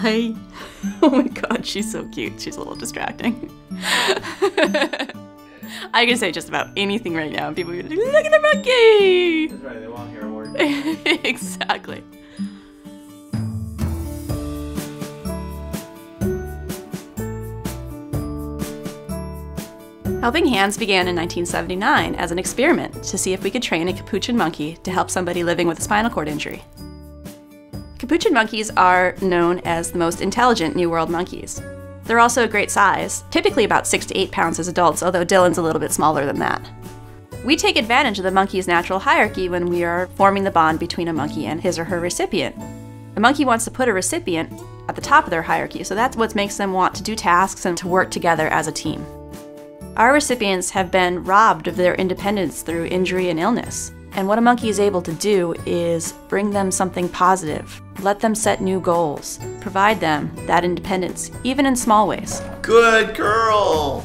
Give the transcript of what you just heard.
Hey. Oh my god, she's so cute. She's a little distracting. I can say just about anything right now, and people are gonna be like, look at the monkey! That's right, they won't hear a word. exactly. Helping Hands began in 1979 as an experiment to see if we could train a capuchin monkey to help somebody living with a spinal cord injury. Capuchin monkeys are known as the most intelligent New World monkeys. They're also a great size, typically about 6 to 8 pounds as adults, although Dylan's a little bit smaller than that. We take advantage of the monkey's natural hierarchy when we are forming the bond between a monkey and his or her recipient. The monkey wants to put a recipient at the top of their hierarchy, so that's what makes them want to do tasks and to work together as a team. Our recipients have been robbed of their independence through injury and illness. And what a monkey is able to do is bring them something positive, let them set new goals, provide them that independence, even in small ways. Good girl!